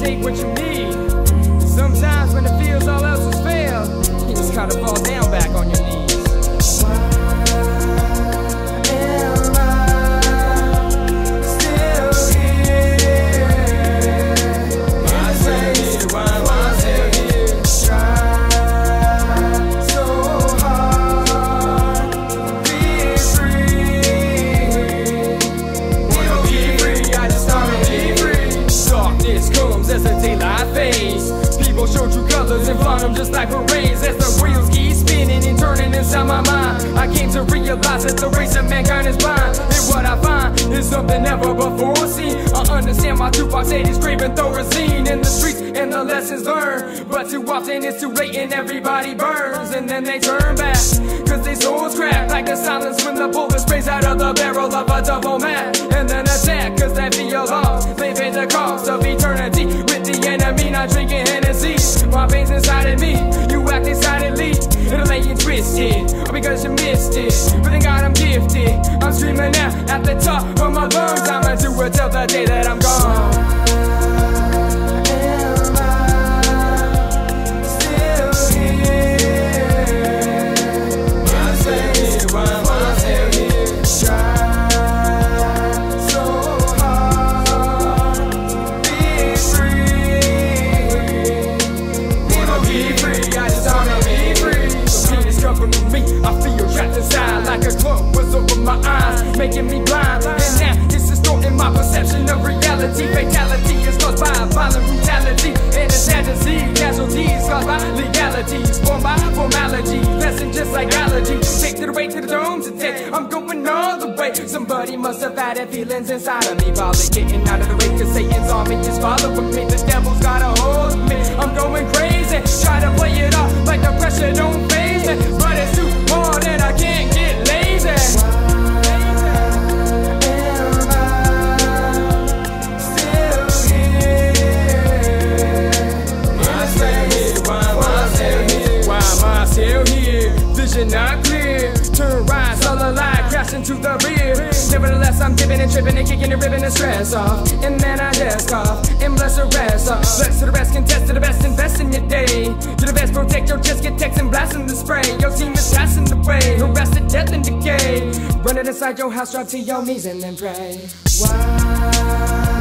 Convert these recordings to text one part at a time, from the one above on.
take what you need. Them just like parades. As the wheels keep spinning and turning inside my mind, I came to realize that the race of mankind is blind. And what I find is something never before seen. I understand why Tupac said he's craving Thorazine in the streets and the lessons learned. But too often it's too late and everybody burns. And then they turn back, cause they souls crack like the silence when the bullet sprays out of the barrel of a double because you missed it. But thank God I'm gifted. I'm screaming out at the top And now it's distorting my perception of reality. Fatality is caused by violent brutality. And it's to see casualties caused by legalities, formed by formality. Lesson just like allergy. Take it away to the dome today. I'm going all the way. Somebody must have had feelings inside of me. Probably getting out of the way, cause Satan's me. Just following I'm dipping and tripping and kicking and ripping the stress off. And then I just cough and bless the rest off. Bless to the rest, contest to the best, invest in your day. To the best, protect your chest, get text and blasting the spray. Your team is passing the way, arrested, death and decay. Run it inside your house, drop to your knees and then pray. Why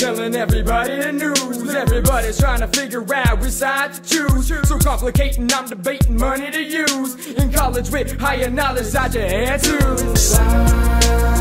telling everybody the news. Everybody's trying to figure out which side to choose. So complicating, I'm debating money to use. In college with higher knowledge, I just had to.